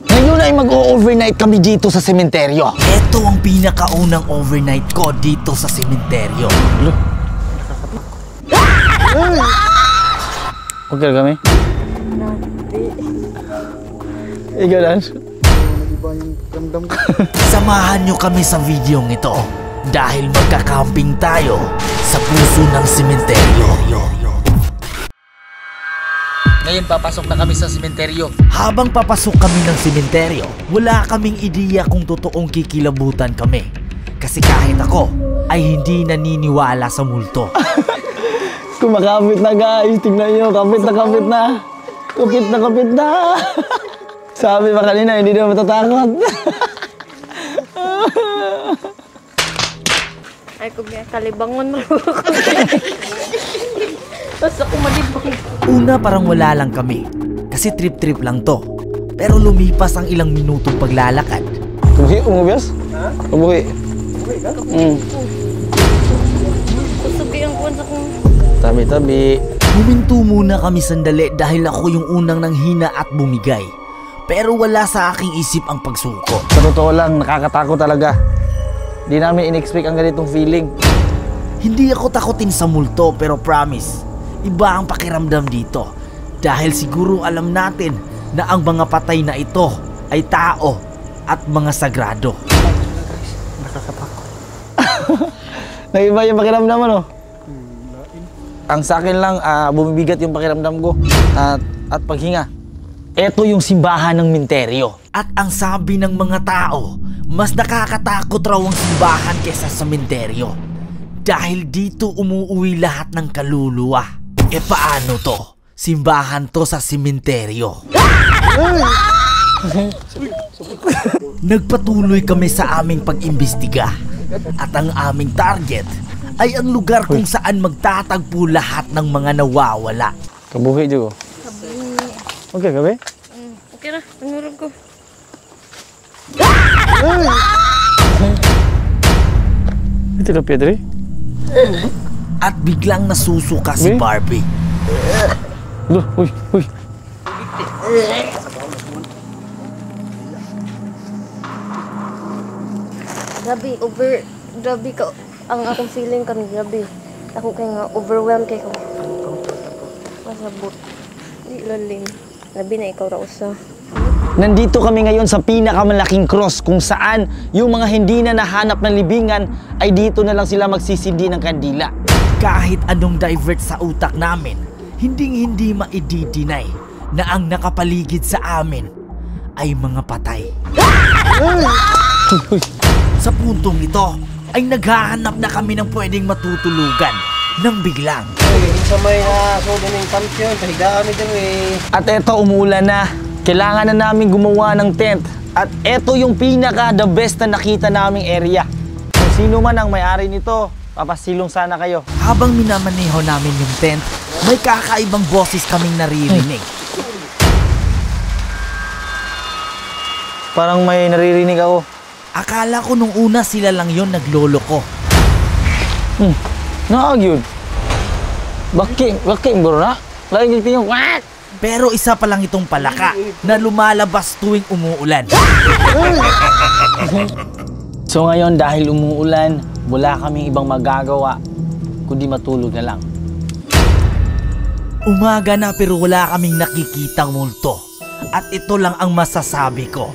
Ngayon ay mag-overnight kami dito sa sementeryo. Ito ang pinakaunang overnight ko dito sa sementeryo. Okay na kami? Ikaw lang? Samahan nyo kami sa videong ito dahil magkakamping tayo sa puso ng sementeryo. Ngayon papasok na kami sa sementeryo. Habang papasok kami ng sementeryo, wala kaming ideya kung totoong kikilabutan kami. Kasi kahit ako ay hindi naniniwala sa multo. Kumakapit na guys, tingnan nyo, kapit na kapit na. Kapit na kapit na. Sabi pa kanina, hindi na matatakot. Ay, kung may kalibangon mo Tapos ako malibang. Una parang wala lang kami, kasi trip-trip lang to. Pero lumipas ang ilang minutong paglalakad. Kabuhi, umubyas? Kabuhi. Mm. Kusugi ang kuwan sa kong... Tabi-tabi. Huminto muna kami sandali dahil ako yung unang nanghina at bumigay. Pero wala sa aking isip ang pagsuko. Sa totoo lang, nakakatakot talaga. Di namin in-expect ang ganitong feeling. Hindi ako takutin sa multo pero promise, iba ang pakiramdam dito. Dahil siguro alam natin na ang mga patay na ito ay tao at mga sagrado. Naiba yung pakiramdam mo, no? Ang sa akin lang, ah, bumibigat yung pakiramdam ko. At, at paghinga. Ito yung simbahan ng minteryo. At ang sabi ng mga tao, mas nakakatakot raw ang simbahan kesa sa sementeryo. Dahil dito umuuwi lahat ng kaluluwa. E paano to? Simbahan to sa sementeryo. Nagpatuloy kami sa aming pag-imbestiga. At ang aming target ay ang lugar kung saan magtatagpo lahat ng mga nawawala. Kabuhi, Diyo. Okay, gabi? Mm, okay na, panurog ko. Ito na, Pedri. At biglang nasusuka si? Barbie. Duh, uy, uy. Grabe, over... Grabe ka. Ang akong feeling kan grabe. Ako kay nga overwhelmed kay ko. Masabot. Di lalim. Grabe na ikaw raw sa... Nandito kami ngayon sa pinakamalaking cross kung saan yung mga hindi na nahanap ng libingan ay dito na lang sila magsisindi ng kandila. Kahit anong divert sa utak namin, hinding hindi maididinay na ang nakapaligid sa amin ay mga patay. sa puntong ito ay naghahanap na kami ng pwedeng matutulugan nang biglang sa may uh, so din pansyon, pahigaan ni dyan eh. At eto, umulan na. Kailangan na namin gumawa ng tent. At eto yung pinaka the best na nakita naming area. Kung sino man ang may-ari nito, papasilong sana kayo. habang minamaneho namin yung tent, may kakaibang boses kaming naririnig. Parang may naririnig ako. Akala ko nung una sila lang yon naglolo ko. Hmm. Naag yun. Baki, baki, bro na. Lagi tingin, what? Pero isa pa lang itong palaka na lumalabas tuwing umuulan. So ngayon, dahil umuulan, wala kaming ibang magagawa kundi matulog na lang. Umaga na pero wala kaming nakikitang multo. At ito lang ang masasabi ko.